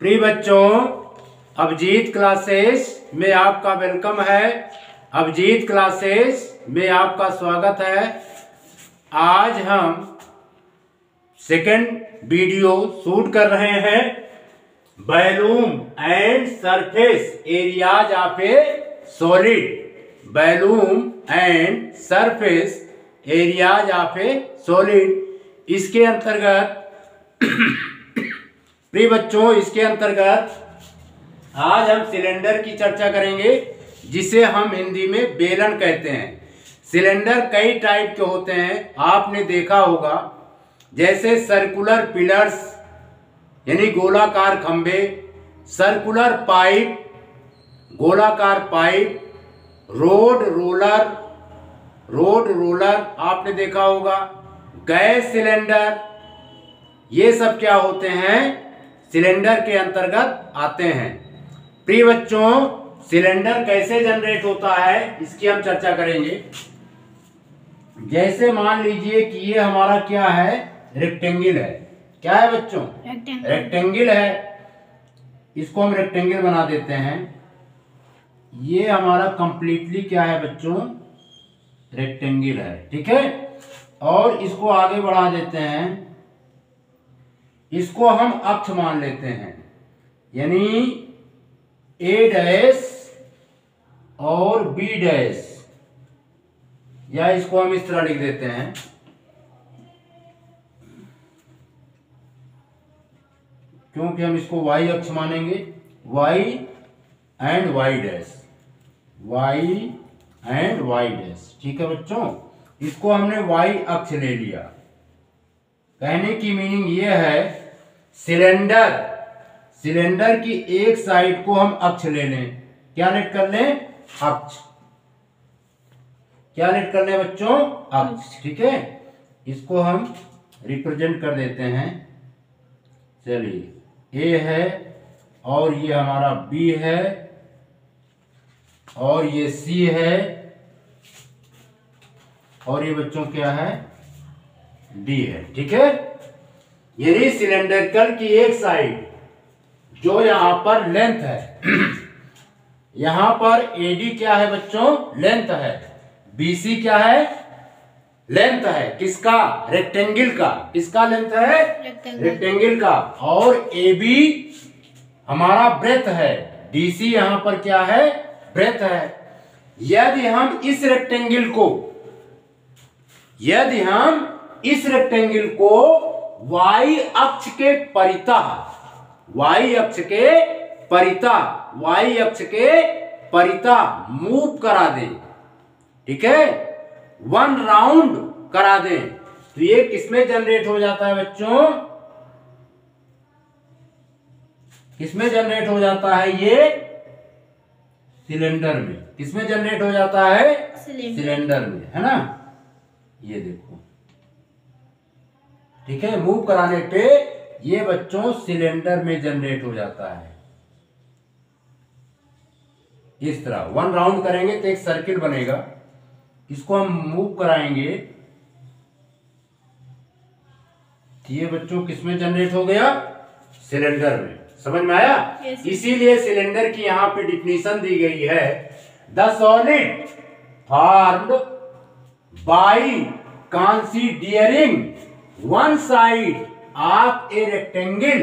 प्रिय बच्चों, अभिजीत क्लासेस में आपका वेलकम है। अभिजीत क्लासेस में आपका स्वागत है। आज हम सेकंड वीडियो शूट कर रहे हैं। Volume and surface areas of a solid volume and surface areas of a solid इसके अंतर्गत प्रिय बच्चों, इसके अंतर्गत आज हम सिलेंडर की चर्चा करेंगे, जिसे हम हिंदी में बेलन कहते हैं। सिलेंडर कई टाइप के होते हैं, आपने देखा होगा। जैसे सर्कुलर पिलर्स यानी गोलाकार खंभे सर्कुलर पाइप गोलाकार pipe road roller road roller आपने देखा होगा। गैस सिलेंडर, ये सब क्या होते हैं? सिलेंडर के अंतर्गत आते हैं। प्रिय बच्चों सिलेंडर कैसे जनरेट होता है इसकी हम चर्चा करेंगे। जैसे मान लीजिए कि ये हमारा क्या है रेक्टेंगल है। क्या है बच्चों? रेक्टेंगल रेक्टेंगल है। इसको हम रेक्टेंगल बना देते हैं। ये हमारा कंप्लीटली क्या है बच्चों? रेक्टेंगल है ठीक है? और इसको आगे बढ़ा देते हैं। इसको हम अक्ष मान लेते हैं। यानी ए डैश और बी डैश या इसको हम इस तरह लिख देते हैं। क्योंकि हम इसको y अक्ष मानेंगे। Y and y dash y and y dash ठीक है बच्चों? इसको हमने y अक्ष ले लिया। कहने की मीनिंग ये है सिलेंडर। सिलेंडर की एक साइड को हम अक्ष ले लें। क्या लेट कर लें? अक्ष। क्या लेट कर लें बच्चों? अक्ष, ठीक है? इसको हम रिप्रेजेंट कर देते हैं। चलिए, ए है और ये हमारा बी है और ये सी है और ये बच्चों क्या है? डी है, ठीक है? यानी सिलेंडरिकल की एक साइड जो यहाँ पर लेंथ है। यहाँ पर एडी क्या है बच्चों? लेंथ है। बीसी क्या है? लेंथ है। किसका? रेक्टेंगल का। किसका लेंथ है? रेक्टेंगल रेक्टेंगल का। और ए बी हमारा ब्रेथ है। डीसी यहाँ पर क्या है? ब्रेथ है। यदि हम इस रेक्टेंगल को यदि हम इस रेक्टेंगल को y अक्ष के परिता। वाई अक्ष के परिता। वाई अक्ष के परिता। मूव करा दें। ठीक है? वन राउंड करा दें। तो ये किसमें जनरेट हो जाता है बच्चों? किसमें जनरेट हो जाता है ये? सिलेंडर में। किसमें जनरेट हो जाता है? सिलेंडर में। है ना? ये देखो। ठीक है? मूव कराने पे ये बच्चों सिलेंडर में जनरेट हो जाता है। इस तरह। वन राउंड करेंगे तो एक सर्किल बनेगा। इसको हम मूव कराएँगे। तो ये बच्चों किसमें जनरेट हो गया? सिलेंडर में। समझ में आया? Yes. इसीलिए सिलेंडर की यहाँ पे डिफिनीशन दी गई है। The solid formed by considering one side of a rectangle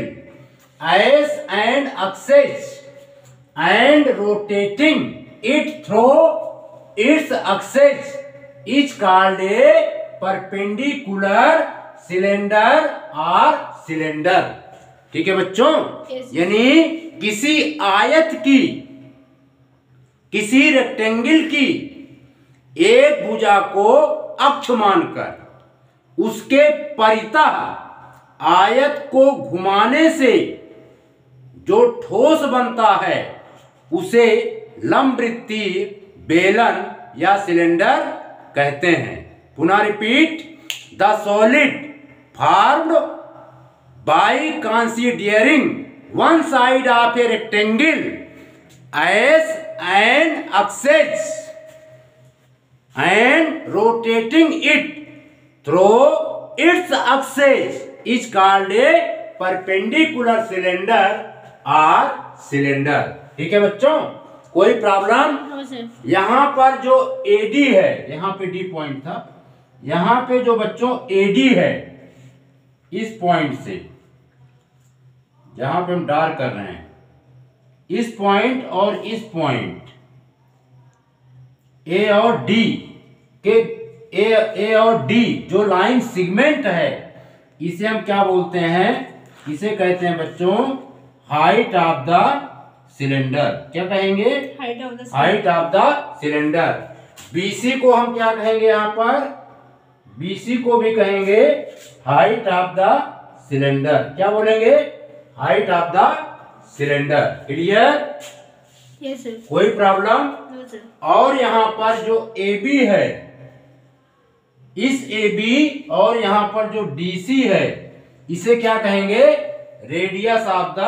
as and axis and rotating it through its axis is called a perpendicular cylinder और सिलेंडर ठीक है बच्चों? यानी किसी आयत की किसी रेक्टेंगल की एक भुजा को अक्ष मानकर। उसके परितः आयत को घुमाने से जो ठोस बनता है, उसे लंबवृत्ति बेलन या सिलेंडर कहते हैं। पुनः repeat the solid formed by considering one side of a rectangle as and axis and rotating it. Through its axis is called a perpendicular cylinder or cylinder ठीक है बच्चों? कोई प्रॉब्लम यहाँ पर जो एडी है यहाँ पे डी पॉइंट था। यहाँ पे जो बच्चों एडी है इस पॉइंट से जहाँ पे हम डार कर रहे हैं इस पॉइंट और इस पॉइंट ए और डी के ए ए और डी जो लाइन सिगमेंट है इसे हम क्या बोलते हैं? इसे कहते हैं बच्चों हाइट ऑफ़ द सिलेंडर क्या कहेंगे? Height of the height of the cylinder BC को हम क्या कहेंगे यहाँ पर? बीसी को भी कहेंगे हाइट ऑफ़ द सिलेंडर क्या बोलेंगे? Height of the cylinder clear कोई प्रॉब्लम और यहाँ पर जो ए बी है इस ए बी और यहाँ पर जो डी सी है इसे क्या कहेंगे? रेडियस ऑफ़ द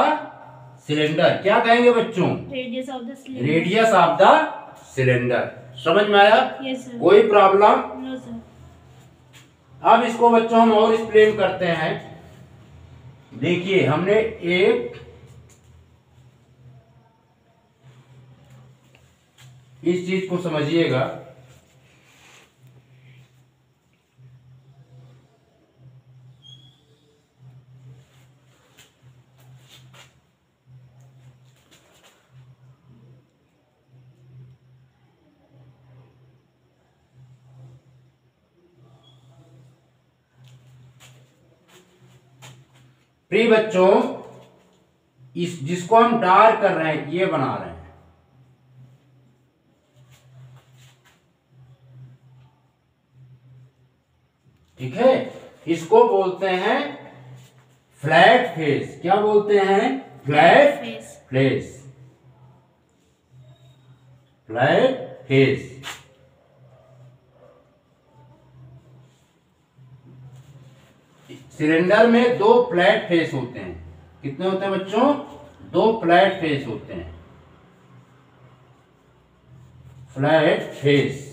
सिलेंडर क्या कहेंगे बच्चों? Radius of the cylinder radius of the cylinder समझ में आया? सर कोई प्रॉब्लम नो सर अब इसको बच्चों हम और एक्सप्लेन करते हैं। देखिए हमने एक इस चीज़ को समझिएगा। प्रिय बच्चों इस जिसको हम डार कर रहे हैं ये बना रहे हैं। ठीक है? इसको बोलते हैं फ्लैट फेस। क्या बोलते हैं? Flat face. Face. Flat face. Cylinder में दो फ्लैट फेस होते हैं। कितने होते हैं बच्चों? दो फ्लैट फेस होते हैं। Flat face.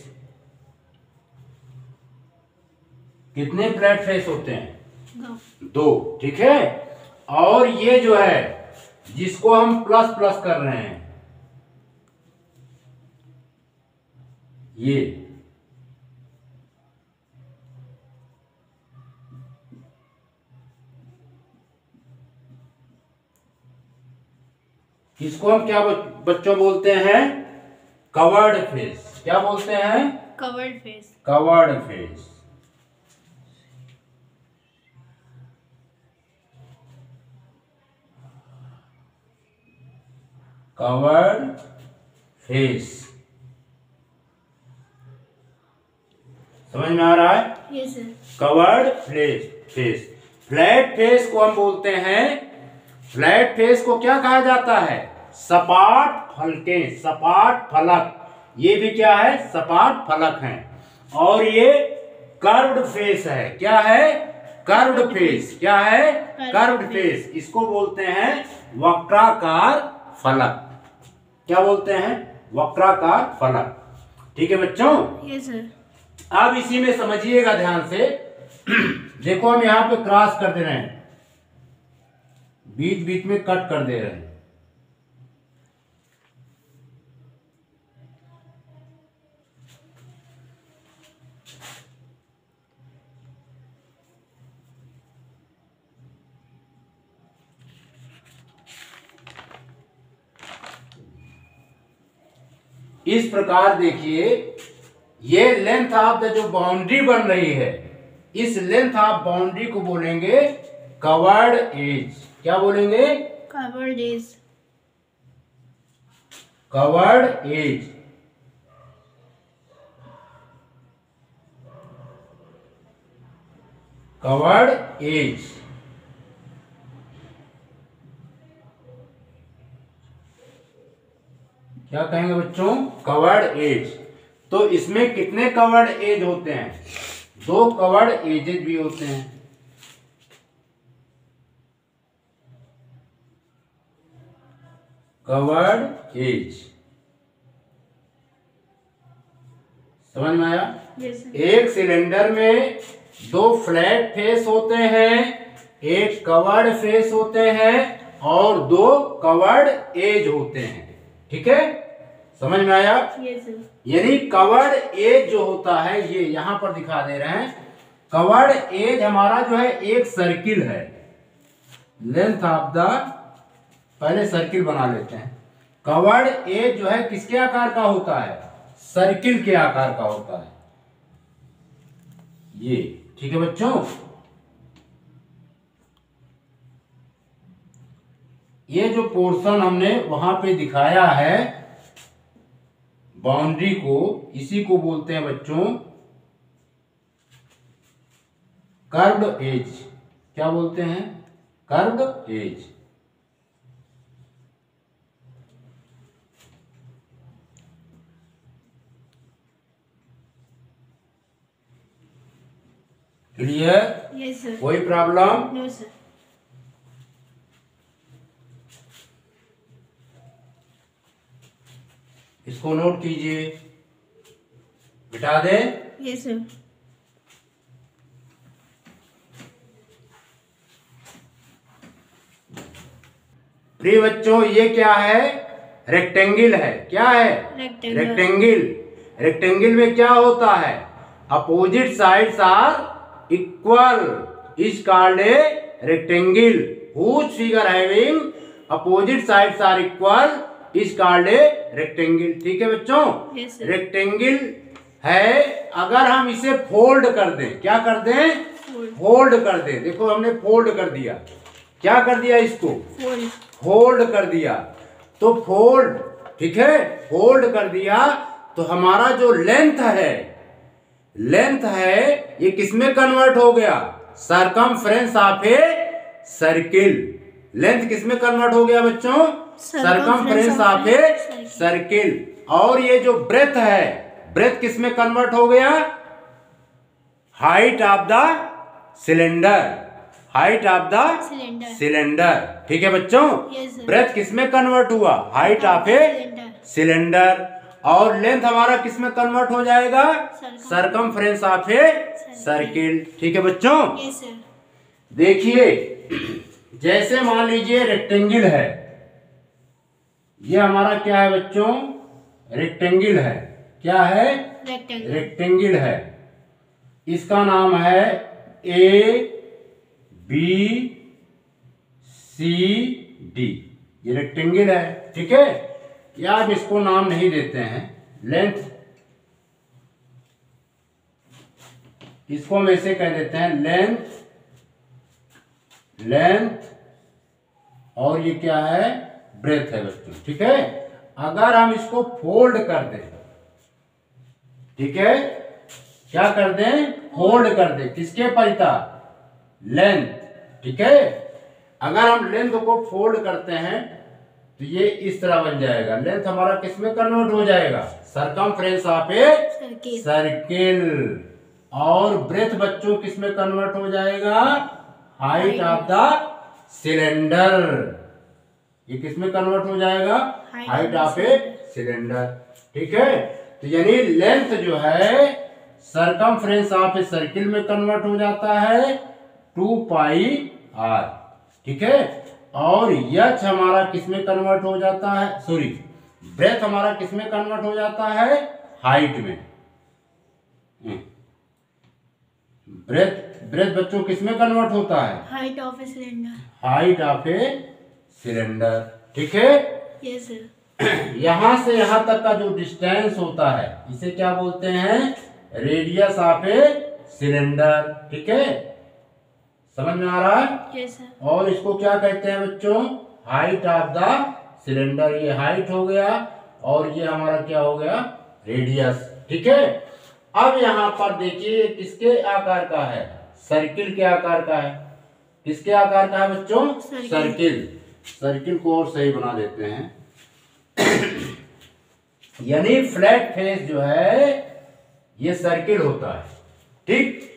कितने फ्लैट फेस होते हैं? दो। ठीक है? और ये जो है, जिसको हम प्लस प्लस कर रहे हैं, ये। इसको हम क्या बच्चों बोलते हैं? Curved face. क्या बोलते हैं? Curved face. Curved face. Curved face. समझ में आ रहा है? Curved face face. Flat face को हम बोलते हैं। फ्लैट फेस को क्या कहा जाता है? सपाट फलके सपाट फलक। ये भी क्या है? सपाट फलक हैं। और ये कर्व्ड फेस है। क्या है? Curved face. क्या है? Curved face. इसको बोलते हैं वक्राकार फलक। क्या बोलते हैं? वक्राकार फलक। ठीक है बच्चों? अब इसी में समझिएगा ध्यान से। देखो हम यहाँ पे क्रॉस कर दे रहे हैं। बीच बीच में कट कर दे रहे हैं। इस प्रकार देखिए ये लेंथ ऑफ़ द जो बाउंड्री बन रही है इस लेंथ ऑफ़ बाउंड्री को बोलेंगे कवर्ड एज क्या बोलेंगे? Curved is curved edge curved edge क्या कहेंगे बच्चों? Curved edge. तो इसमें कितने कवर्ड एज होते हैं? दो कवर्ड एजेज भी होते हैं। Curved edge. समझ में आया? यस एक सिलेंडर में दो फ्लैट फेस होते हैं एक कवर्ड फेस होते हैं और दो कवर्ड एज होते हैं। ठीक है? समझ में आया? यानी कवर्ड एज जो होता है ये यहाँ पर दिखा दे रहे हैं। कवर्ड एज हमारा जो है एक सर्किल है। लेंथ ऑफ़ द पहले सर्किल बना लेते हैं। कवर्ड एज जो है किसके आकार का होता है? सर्किल के आकार का होता है। ये ठीक है बच्चों? ये जो पोर्शन हमने वहाँ पे दिखाया है बाउंड्री को इसी को बोलते हैं बच्चों कर्व्ड एज। क्या बोलते हैं? Curved edge. Clear Yes. कोई प्रॉब्लम No, sir. इसको नोट कीजिए। बिठा दें। Yes, sir. प्रिय बच्चों ये क्या है? रेक्टेंगल है। क्या है? रेक्टेंगल रेक्टेंगल में क्या होता है? Opposite sides are equal is called a rectangle whose figure having opposite sides are equal is called a rectangle ठीक है बच्चों? Yes, रेक्टेंगल है अगर हम इसे फोल्ड कर दें क्या कर दें? फोल्ड कर दें। देखो हमने फोल्ड कर दिया। क्या कर दिया इसको? फोल्ड कर दिया। तो फोल्ड ठीक है? फोल्ड कर दिया। तो हमारा जो लेंथ है लेंथ है ये किसमें कन्वर्ट हो गया? Circumference of a circle length किसमें कन्वर्ट हो गया बच्चों? सरकमफ्रेंस ऑफ़ ए सर्किल और ये जो ब्रेथ है ब्रेथ किसमें कन्वर्ट हो गया? Height of the cylinder height of the cylinder ठीक है बच्चों. ब्रेथ किसमें कन्वर्ट हुआ? हाइट ऑफ़ ए सिलेंडर और लेंथ हमारा किसमें कन्वर्ट हो जाएगा? Circum- circumference of a circle ठीक है बच्चों? देखिए जैसे मान लीजिए रेक्टेंगल है ये हमारा क्या है बच्चों? रेक्टेंगल है। क्या है? रेक्टेंगल है। इसका नाम है ए बी सी डी ये रेक्टेंगल है। ठीक है? या आप इसको नाम नहीं देते हैं। लेंथ इसको हम ऐसे कह देते हैं लेंथ लेंथ और ये क्या है? ब्रेथ है बच्चों ठीक है? अगर हम इसको फोल्ड कर दें ठीक है? क्या कर दें? फोल्ड कर दें। किसके परिता लेंथ ठीक है? अगर हम लेंथ को फोल्ड करते हैं तो ये इस तरह बन जाएगा। लेंथ हमारा किसमें कन्वर्ट हो जाएगा? Circumference of a Circle. Circle और ब्रेथ बच्चों किसमें कन्वर्ट हो जाएगा? हाइट ऑफ़ द सिलेंडर ये किसमें कन्वर्ट हो जाएगा? हाइट ऑफ़ ए सिलेंडर ठीक है? तो यानी लेंथ जो है सरकमफ्रेंस ऑफ़ ए सर्किल में कन्वर्ट हो जाता है टू पाई आर ठीक है? और यच हमारा किसमें कन्वर्ट हो जाता है? सॉरी ब्रेथ हमारा किसमें कन्वर्ट हो जाता है? हाइट में. ब्रेथ ब्रेथ बच्चों किसमें कन्वर्ट होता है? Height of a cylinder height of a cylinder. ठीक है? Yes. यहाँ से यहाँ तक का जो डिस्टेंस होता है इसे क्या बोलते हैं? रेडियस ऑफ़ ए सिलेंडर ठीक है? समझ में आ रहा है? Yes, sir. और इसको क्या कहते हैं बच्चों? हाइट ऑफ़ द सिलेंडर ये हाइट हो गया और ये हमारा क्या हो गया? रेडियस ठीक है? अब यहाँ पर देखिए किसके आकार का है? सर्किल के आकार का है। किसके आकार का है बच्चों? सर्किल। सर्किल सर्किल को और सही बना देते हैं। यानी फ्लैट फेस जो है ये सर्किल होता है। ठीक?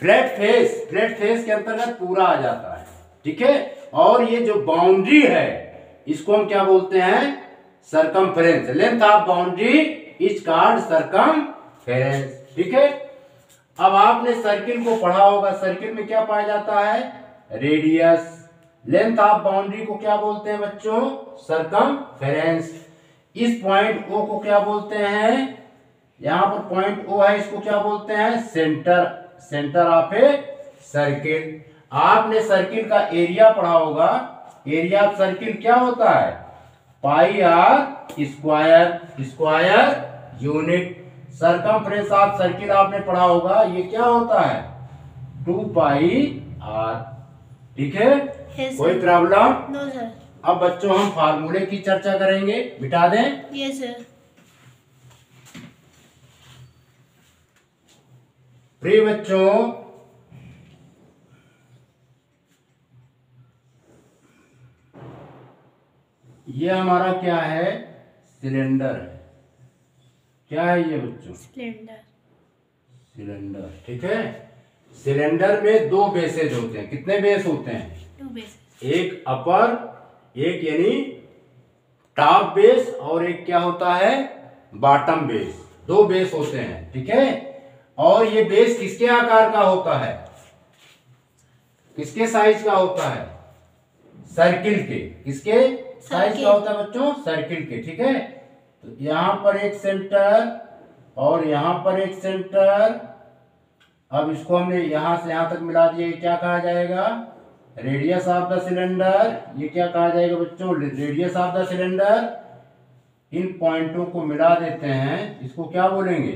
फ्लैट फेस फ्लैट फेस के अंतर्गत पूरा आ जाता है। ठीक है? और ये जो बाउंड्री है इसको हम क्या बोलते हैं? Circumference length of boundary is called circumference ठीक है? अब आपने सर्किल को पढ़ा होगा। सर्किल में क्या पाया जाता है? रेडियस लेंथ ऑफ़ बाउंड्री को क्या बोलते हैं बच्चों? सरकम इस पॉइंट ओ को क्या बोलते हैं? यहाँ पर पॉइंट ओ है, इसको क्या बोलते हैं? Center center of a circle आपने सर्किल का एरिया पढ़ा होगा। एरिया ऑफ़ सर्किल क्या होता है? Pi r square square unit circumference of circle आपने पढ़ा होगा। ये क्या होता है? टू पाई आर ठीक है? Yes, कोई प्रॉब्लम नो सर अब बच्चों हम फार्मूले की चर्चा करेंगे। मिटा दें। यस सर प्रिय बच्चों ये हमारा क्या है? सिलेंडर है। क्या है ये बच्चों? सिलेंडर सिलेंडर ठीक है? सिलेंडर में दो बेसेज होते हैं। कितने बेस होते हैं? एक अपर एक यानी टॉप बेस और एक क्या होता है? बॉटम बेस दो बेस होते हैं ठीक है? और ये बेस किसके आकार का होता है? किसके साइज़ का होता है? सर्किल के. किसके? साइज़। का होता है बच्चों सर्किल के ठीक है? तो यहाँ पर एक सेंटर और यहाँ पर एक सेंटर अब इसको हमने यहाँ से यहाँ तक मिला दिया क्या कहा जाएगा? रेडियस ऑफ़ द सिलेंडर ये क्या कहा जाएगा बच्चों? रेडियस ऑफ़ द सिलेंडर इन पॉइंटों को मिला देते हैं। इसको क्या बोलेंगे?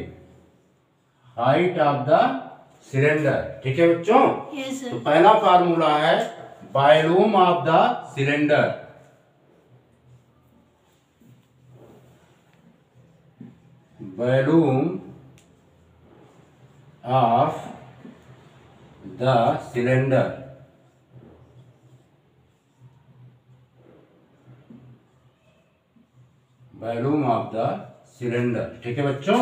हाइट ऑफ़ द सिलेंडर ठीक है बच्चों? यस तो पहला फार्मूला है volume of the cylinder volume of the cylinder volume of the cylinder. ठीक है बच्चों?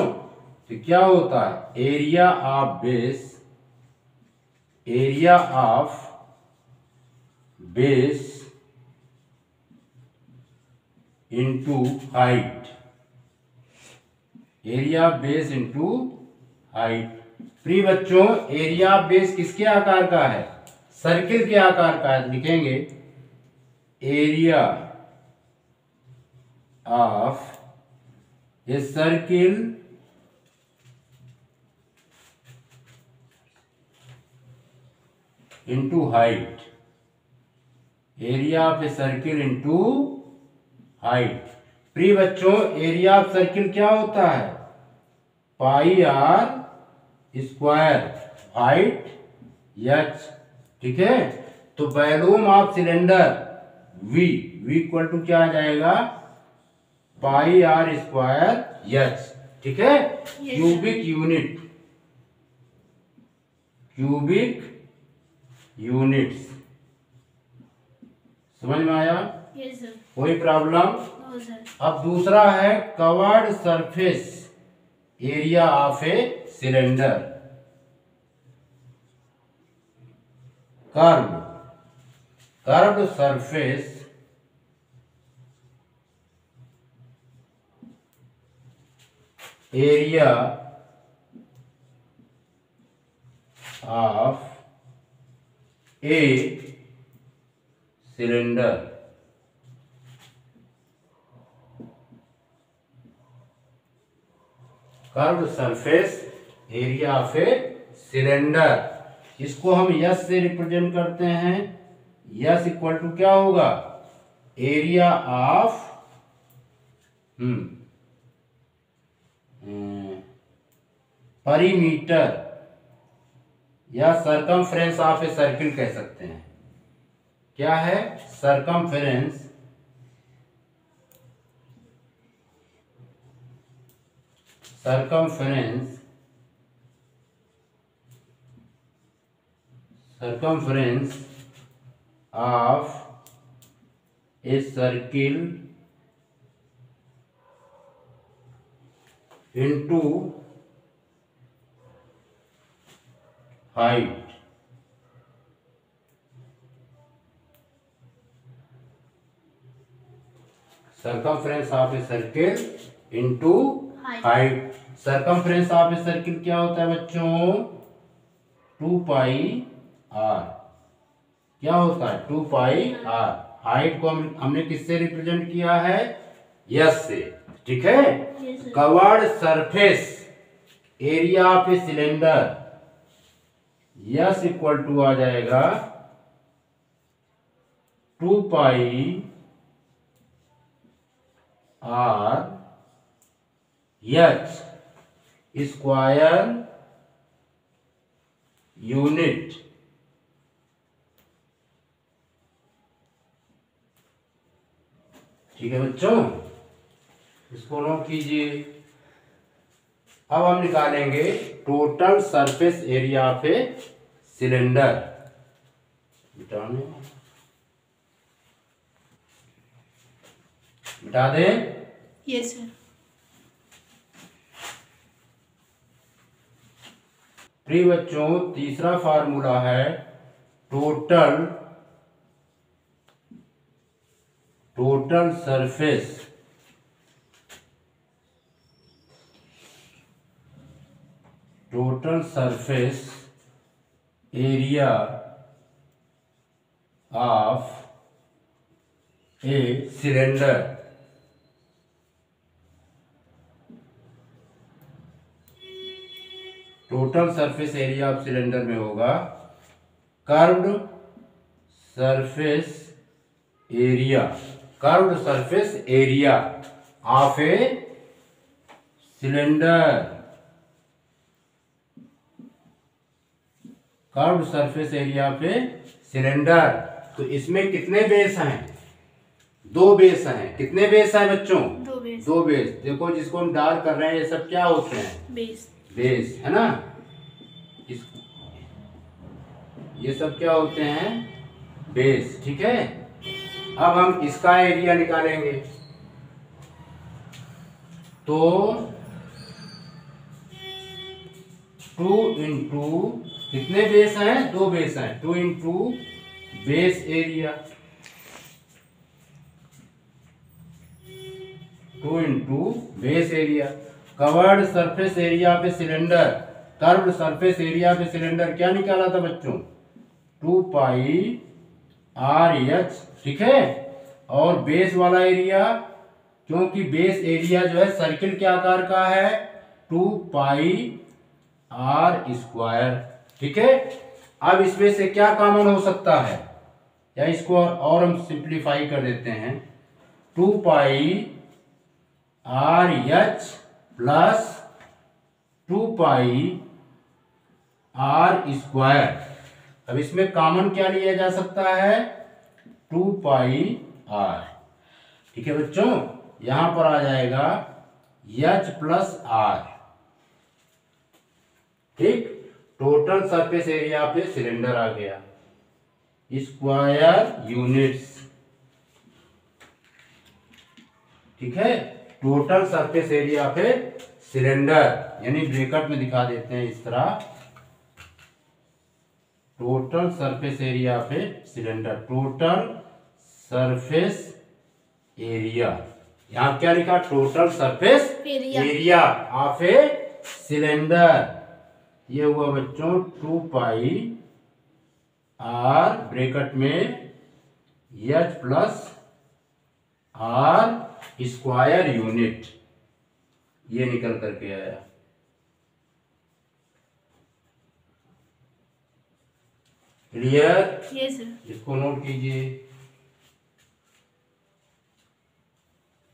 तो क्या होता है? Area of base area of base into height area of base into height pre बच्चों एरिया ऑफ़ बेस किसके आकार का है? सर्किल के आकार का है, लिखेंगे। Area of a circle into height. Area of a circle into height प्रिय बच्चों एरिया ऑफ़ सर्किल क्या होता है? Pi r square height h ठीक है? तो volume of cylinder V V equal to क्या आ जाएगा? पाई आर स्क्वायर एच ठीक है? Cubic unit. Cubic units. समझ में आया? सर कोई प्रॉब्लम? अब दूसरा है curved surface area of a cylinder. Curve. Curved surface area of a cylinder curve surface area of a cylinder इसको हम यस से रिप्रेजेंट करते हैं। यस इक्वल टू क्या होगा? एरिया ऑफ़ परिमीटर या सर्कमफ्रेंस ऑफ़ ए सर्किल कह सकते हैं। क्या है? Circumference circumference circumference of a circle into height. Circumference of a circle into Height. circumference of a circle क्या होता है बच्चों? टू पाई आर क्या होता है? टू पाई आर हाइट को हम हमने किससे रिप्रेजेंट किया है? यस से। ठीक है? Curved surface area of a cylinder yes equal to आ जाएगा two pi r h square unit. ठीक है बच्चों, इसको नोट कीजिए। अब हम निकालेंगे total surface area of a cylinder मिटा दें। यस सर प्रिय बच्चों तीसरा फार्मूला है total total surface total surface area of a cylinder total surface area of cylinder में होगा curved surface area curved surface area of a cylinder curved surface area पे cylinder तो इसमें कितने बेस हैं? दो बेस हैं। कितने बेस हैं बच्चों? दो बेस दो बेस देखो जिसको हम डार्क कर रहे हैं ये सब क्या होते हैं? बेस बेस है ना? इस ये सब क्या होते हैं? बेस ठीक है? अब हम इसका एरिया निकालेंगे। तो टू इंटू कितने बेस हैं? दो बेस हैं। Two into base area two into base area curved surface area पे सिलेंडर कर्व्ड सरफेस एरिया पे सिलेंडर क्या निकाला था बच्चों? टू पाई आर एच ठीक है? और बेस वाला एरिया क्योंकि बेस एरिया जो है सर्किल के आकार का है टू पाई आर स्क्वायर ठीक है? अब इसमें से क्या कॉमन हो सकता है? या इसको और हम सिंप्लीफाई कर देते हैं। Two pi r h plus two pi r square. अब इसमें कॉमन क्या लिया जा सकता है? Two pi r. ठीक है बच्चों, यहाँ पर आ जाएगा एच प्लस आर। ठीक? टोटल सरफेस एरिया पे सिलेंडर आ गया। Square units. ठीक है? टोटल सरफेस एरिया पे सिलेंडर यानी ब्रेकअप में दिखा देते हैं इस तरह। टोटल सरफेस एरिया पे सिलेंडर टोटल सरफेस एरिया। यहाँ क्या लिखा? Total surface area. Area of a cylinder. ये हुआ बच्चों टू पाई आर ब्रेकट में h plus r square unit ये निकल करके आया। क्लियर सर इसको नोट कीजिए।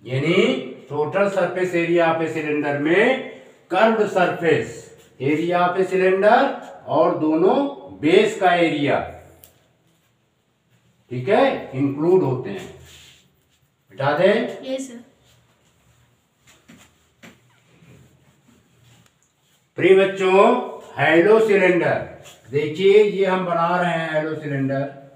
यानी टोटल सरफेस एरिया पे सिलेंडर में कर्व्ड सरफेस एरिया पे सिलेंडर और दोनों बेस का एरिया। ठीक है? इंक्लूड होते हैं। बिठा दे। प्रिय बच्चों हेलो सिलेंडर। देखिए ये हम बना रहे हैं हेलो सिलेंडर।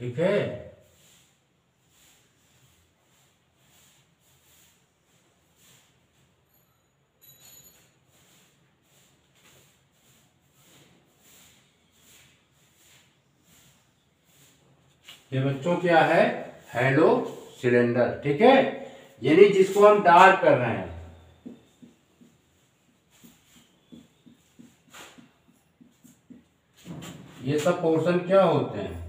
ठीक है? ये बच्चों क्या है? हेलो सिलेंडर ठीक है? यानी जिसको हम डार्क कर रहे हैं। ये सब पोर्शन क्या होते हैं?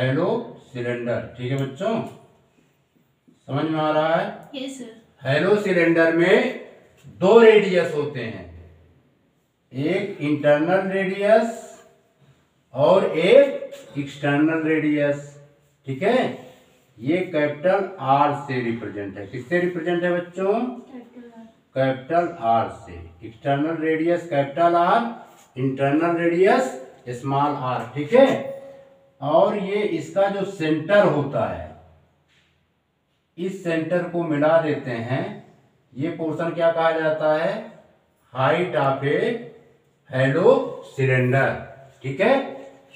Hollow cylinder. ठीक है बच्चों? समझ में आ रहा है? यस सर हेलो सिलेंडर में दो रेडियस होते हैं। एक इंटरनल रेडियस और एक एक्सटर्नल रेडियस ठीक है? ये कैपिटल आर से रिप्रेजेंट है। किससे रिप्रेजेंट है बच्चों? कैपिटल आर से। External radius capital r internal radius small r ठीक है? और ये इसका जो सेंटर होता है इस सेंटर को मिला देते हैं। ये पोर्शन क्या कहा जाता है? Height of a hollow cylinder. ठीक है?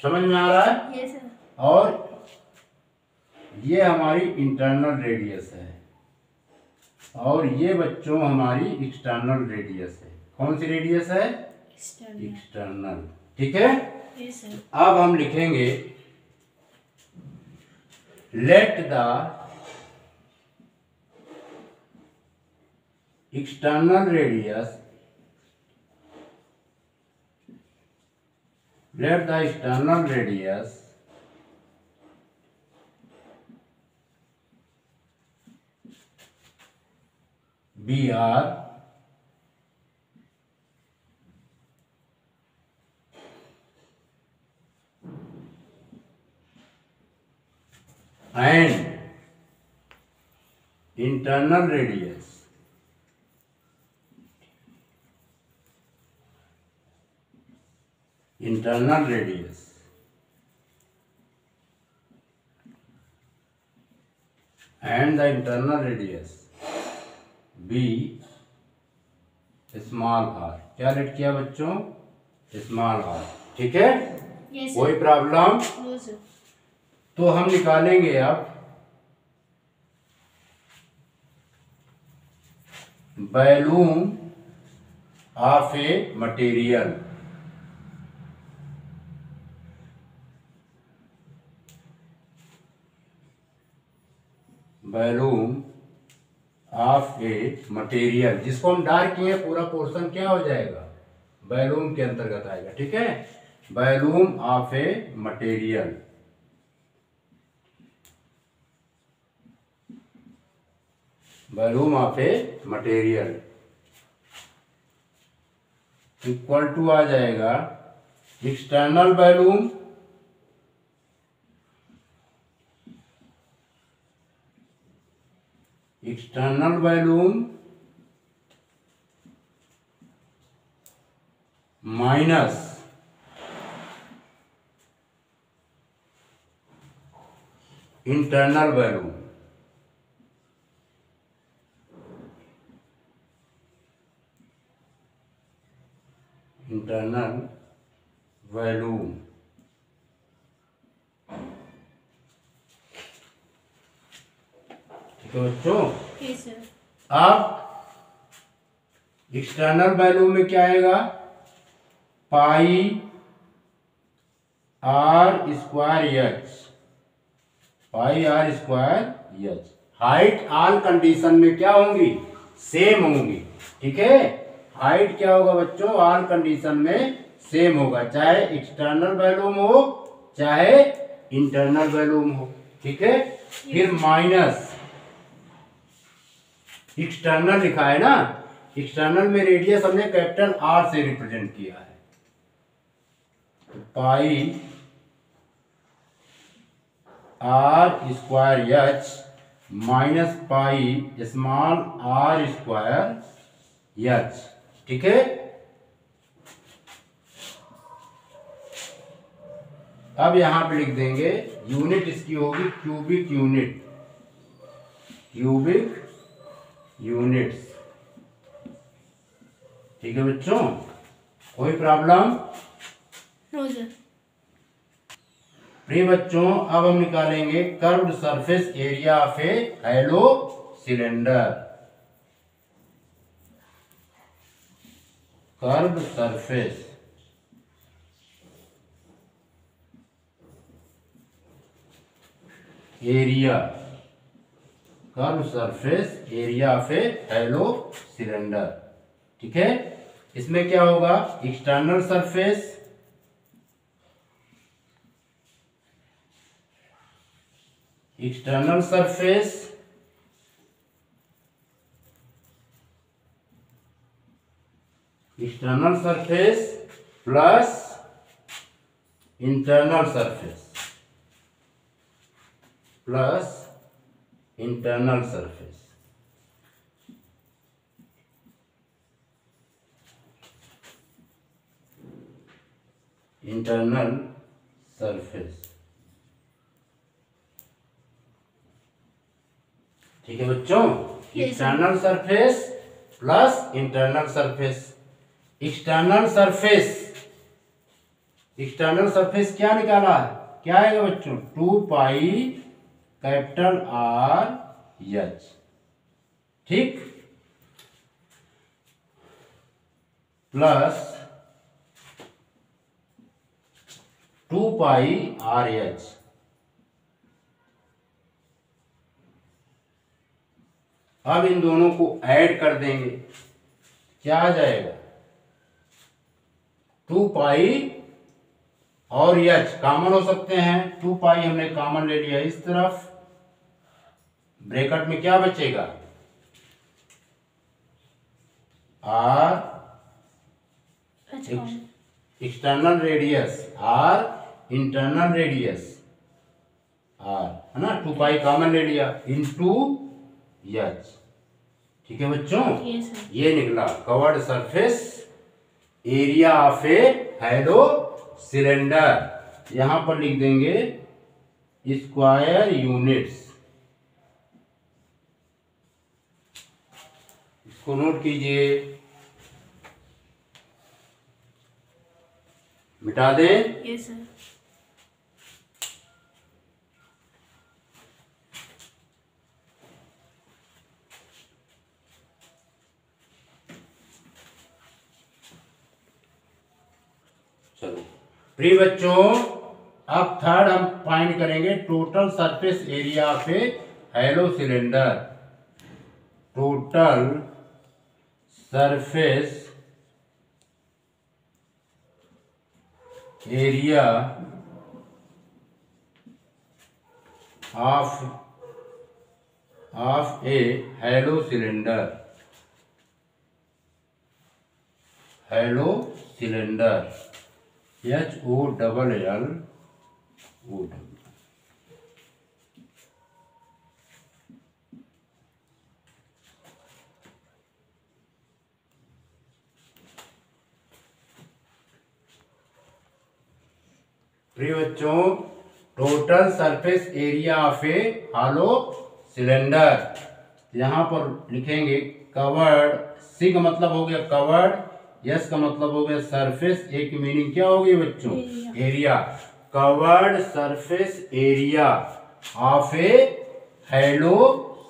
समझ में आ रहा है? सर और ये हमारी इंटरनल रेडियस है। और ये बच्चों हमारी एक्सटर्नल रेडियस है। कौन सी रेडियस है? एक्सटर्नल ठीक है? सर अब हम लिखेंगे let the external radius let the external radius be r and internal radius internal radius and the internal radius be small r क्या लिख किया बच्चों? स्मॉल हार ठीक है? कोई प्रॉब्लम तो हम निकालेंगे अब volume of a material. Volume of a material, जिसको हम डार्क किए पूरा पोर्शन क्या हो जाएगा? बैलूम के अंतर्गत आएगा, ठीक है? Volume of a material. Volume of a material equal to आ जाएगा external volume external volume minus internal volume ठीक है बच्चों? अब एक्सटर्नल वैल्यूम में क्या आएगा? Pi r square h pi r square h height all condition में क्या होंगी? सेम होंगी. ठीक है? हाइट क्या होगा बच्चों? आल कंडीशन में सेम होगा। चाहे एक्सटर्नल वैल्यूम हो, चाहे इंटरनल वैल्यूम हो, ठीक है? फिर माइनस एक्सटर्नल लिखा है ना? एक्सटर्नल में रेडियस हमने कैपिटल आर से रिप्रेजेंट किया है। Pi r square h minus pi small r square h ठीक है? अब यहाँ पे लिख देंगे यूनिट इसकी होगी क्यूबिक यूनिट क्यूबिक यूनिट्स ठीक है बच्चों? कोई प्रॉब्लम नो सर प्रिय बच्चों अब हम निकालेंगे curved surface area of a hollow cylinder curve surface. Area. Curve surface, area of a hollow cylinder. ठीक है? इसमें क्या होगा? External surface. External surface. External surface plus internal surface plus internal surface internal surface ठीक है बच्चों? External surface plus internal surface external surface external surface क्या निकाला है? क्या आएगा बच्चों? Two pi capital r h. ठीक? Plus two pi r h. अब इन दोनों को ऐड कर देंगे। क्या आ जाएगा? टू पाई और यच कॉमन हो सकते हैं। टू पाई हमने कॉमन ले लिया इस तरफ़। ब्रैकेट में क्या बचेगा? R external radius r internal radius r है ना? टू पाई कॉमन ले लिया इन टू यच। ठीक है बच्चों? ये निकला। Curved surface area of a hollow cylinder यहाँ पर लिख देंगे स्क्वायर यूनिट्स इसको नोट कीजिए। मिटा दें। सर प्रिय बच्चों, अब थर्ड हम फाइंड करेंगे total surface area of a hollow cylinder total surface area of of a hollow cylinder hollow cylinder h o double l o double प्रिय बच्चों total surface area of a hollow cylinder यहाँ पर लिखेंगे covered सी का मतलब हो गया curved S का मतलब हो गया सरफेस ए की मीनिंग क्या होगी बच्चों? Area curved surface area of a hollow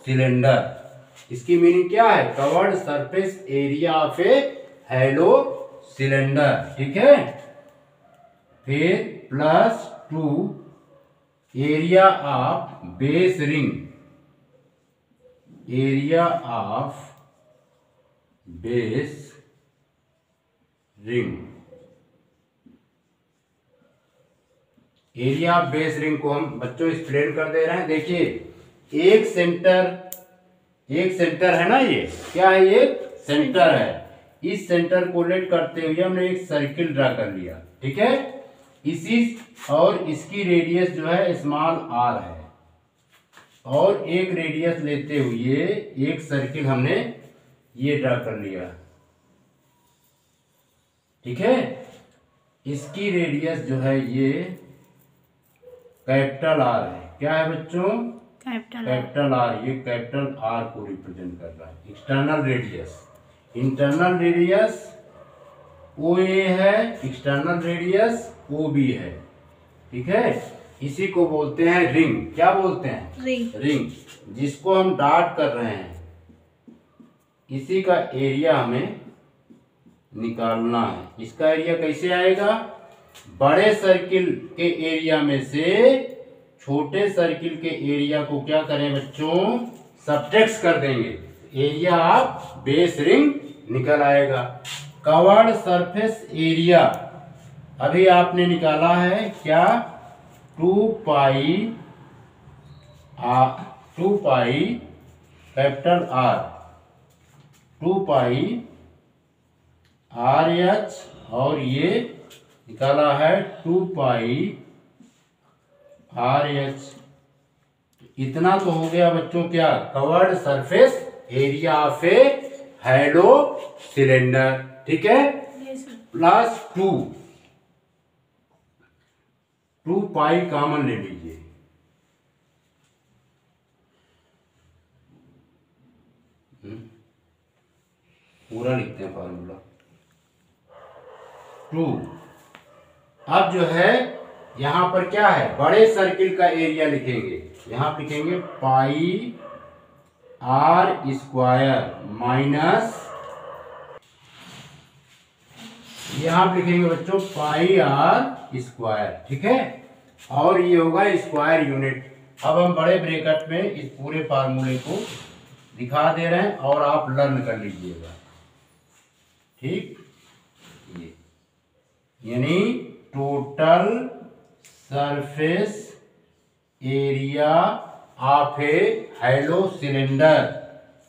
cylinder इसकी मीनिंग क्या है? Curved surface area of a hollow cylinder ठीक है? फिर plus two area of base ring area of base ring area of base ring को हम बच्चों एक्सप्लेन कर दे रहे हैं। देखिए, एक सेंटर एक सेंटर है ना ये? क्या है ये? सेंटर है। इस सेंटर को लेट करते हुए हमने एक सर्किल ड्रा कर लिया। ठीक है? इसी और इसकी रेडियस जो है स्मॉल आर है। और एक रेडियस लेते हुए एक सर्किल हमने ये ड्रा कर लिया। ठीक है? इसकी रेडियस जो है ये कैपिटल आर है। क्या है बच्चों? कैपिटल कैपिटल आर ये कैपिटल आर को रिप्रेजेंट कर रहा है। External radius internal radius o a है एक्सटर्नल रेडियस ओ बी है। ठीक है? इसी को बोलते हैं रिंग क्या बोलते हैं? रिंग रिंग जिसको हम डॉट कर रहे हैं। इसी का एरिया हमें निकालना है। इसका एरिया कैसे आएगा? बड़े सर्किल के एरिया में से छोटे सर्किल के एरिया को क्या करें बच्चों? सब्ट्रैक्ट कर देंगे। एरिया आप बेस रिंग निकल आएगा। कवर्ड सरफेस एरिया अभी आपने निकाला है क्या? Two pi two pi capital r two pi r h और ये निकाला है टू पाई आर एच। इतना तो हो गया बच्चों क्या? Curved surface area of a hollow cylinder ठीक है? Plus two. Two pi common ले लीजिए। हम्म। पूरा लिखते हैं फॉर्मूला टू अब जो है, यहाँ पर क्या है? बड़े सर्किल का एरिया लिखेंगे। यहाँ लिखेंगे पाई आर स्क्वायर माइनस यहाँ लिखेंगे बच्चों पाई आर स्क्वायर ठीक है? और ये होगा स्क्वायर यूनिट अब हम बड़े ब्रेकेट में इस पूरे फार्मूले को दिखा दे रहे हैं और आप लर्न कर लीजिएगा। ठीक? यानी total surface area of a hollow cylinder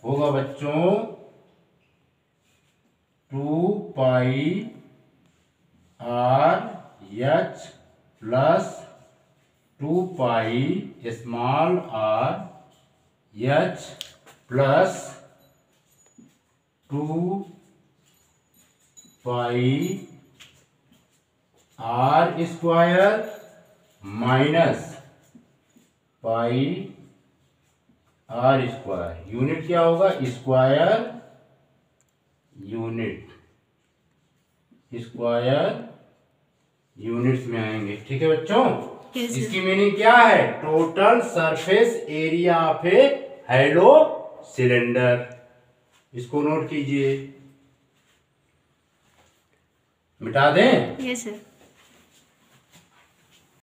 होगा बच्चों two pi r h plus two pi small r h plus two pi r square minus pi r square. Unit क्या होगा? Square unit. स्क्वायर यूनिट्स में आएँगे। ठीक है बच्चों? Yes, इसकी मीनिंग क्या है? Total surface area of a hollow cylinder इसको नोट कीजिए। मिटा दें? Yes sir